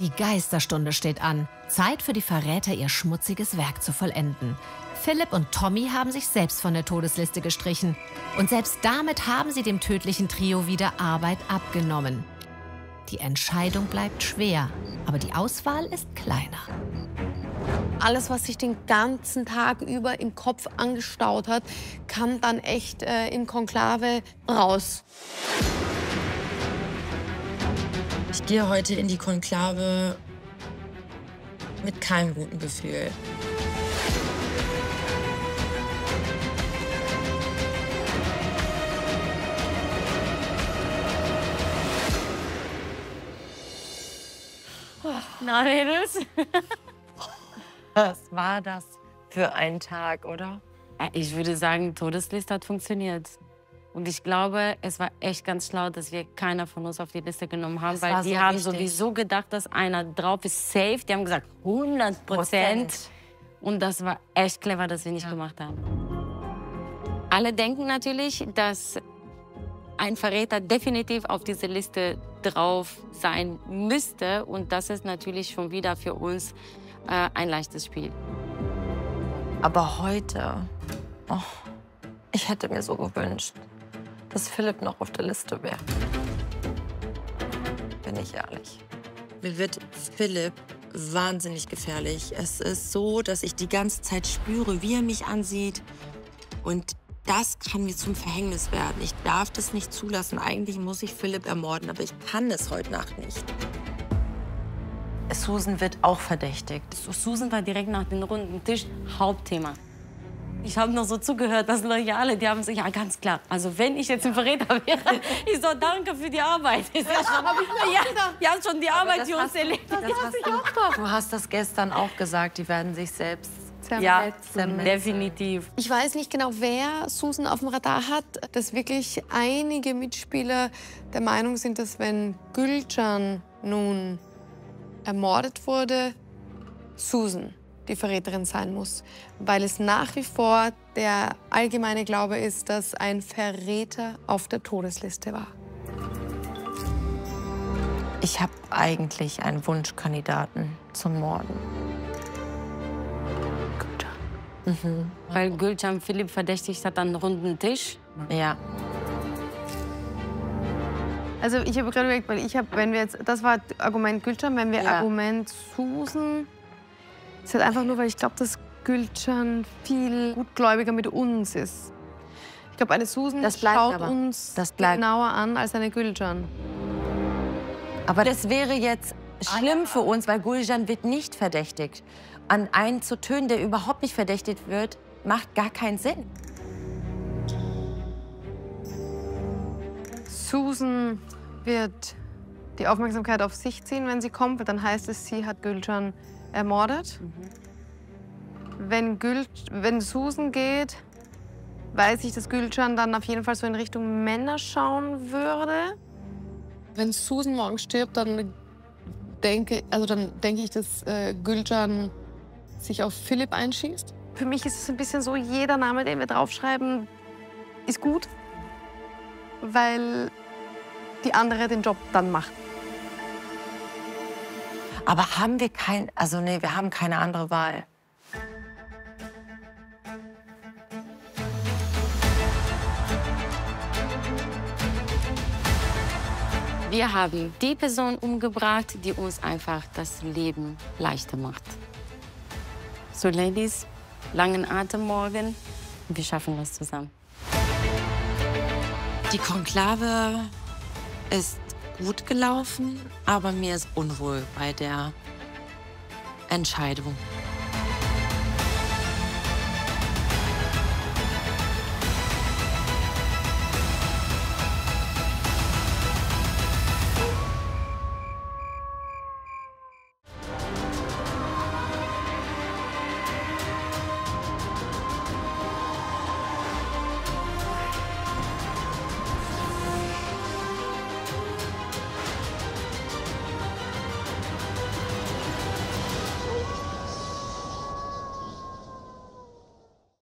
Die Geisterstunde steht an. Zeit für die Verräter, ihr schmutziges Werk zu vollenden. Philipp und Tommy haben sich selbst von der Todesliste gestrichen. Und selbst damit haben sie dem tödlichen Trio wieder Arbeit abgenommen. Die Entscheidung bleibt schwer, aber die Auswahl ist kleiner. Alles, was sich den ganzen Tag über im Kopf angestaut hat, kam dann echt äh, im Konklave raus. Ich gehe heute in die Konklave mit keinem guten Gefühl. Na, Mädels. Was war das für ein Tag, oder? Ich würde sagen, Todesliste hat funktioniert. Und ich glaube, es war echt ganz schlau, dass wir keiner von uns auf die Liste genommen haben, Das weil die so haben wichtig. sowieso gedacht, dass einer drauf ist, safe. Die haben gesagt 100 Prozent. Und das war echt clever, dass wir nicht gemacht haben. Alle denken natürlich, dass ein Verräter definitiv auf dieser Liste drauf sein müsste. Und das ist natürlich schon wieder für uns äh, ein leichtes Spiel. Aber heute, oh, ich hätte mir so gewünscht, dass Philipp noch auf der Liste wäre. Bin ich ehrlich. Mir wird Philipp wahnsinnig gefährlich. Es ist so, dass ich die ganze Zeit spüre, wie er mich ansieht. Und das kann mir zum Verhängnis werden. Ich darf das nicht zulassen. Eigentlich muss ich Philipp ermorden, aber ich kann es heute Nacht nicht. Susan wird auch verdächtigt. Susan war direkt nach dem runden Tisch Hauptthema. Ich habe noch so zugehört, dass Loyale, die haben so, ja, ganz klar. Also, wenn ich jetzt ein Verräter wäre, ich so, danke für die Arbeit. Ist ja schon, ja, die haben schon die Arbeit für uns erledigt. Das hast du, du hast das gestern auch gesagt, die werden sich selbst Ja, zermetzen. definitiv. Ich weiß nicht genau, wer Susan auf dem Radar hat, dass wirklich einige Mitspieler der Meinung sind, dass wenn Gülcan nun ermordet wurde, Susan die Verräterin sein muss. Weil es nach wie vor der allgemeine Glaube ist, dass ein Verräter auf der Todesliste war. Ich habe eigentlich einen Wunschkandidaten zum Morden. Weil Gülcan Philipp verdächtigt hat an einem runden Tisch. Ja. Also ich habe gerade überlegt, weil ich habe, wenn wir jetzt, das war Argument Gülcan, wenn wir Ja. Argument Susan, ist halt einfach nur, weil ich glaube, dass Gülcan viel gutgläubiger mit uns ist. Ich glaube, eine Susan schaut aber. uns genauer an als eine Gülcan. Aber das wäre jetzt schlimm für uns, weil Guljan wird nicht verdächtigt. An einen zu töten, der überhaupt nicht verdächtigt wird, macht gar keinen Sinn. Susan wird die Aufmerksamkeit auf sich ziehen, wenn sie kommt, weil dann heißt es, sie hat Gülcan ermordet. Wenn, Gül wenn Susan geht, weiß ich, dass Gülcan dann auf jeden Fall so in Richtung Männer schauen würde. Wenn Susan morgen stirbt, dann denke, also dann denke ich, dass äh, Gülcan sich auf Philipp einschießt. Für mich ist es ein bisschen so, jeder Name, den wir draufschreiben, ist gut, weil die andere den Job dann macht. Aber haben wir kein, also nee, wir haben keine andere Wahl. Wir haben die Person umgebracht, die uns einfach das Leben leichter macht. So, Ladies, langen Atem morgen. Wir schaffen das zusammen. Die Konklave ist gut gelaufen, aber mir ist unwohl bei der Entscheidung.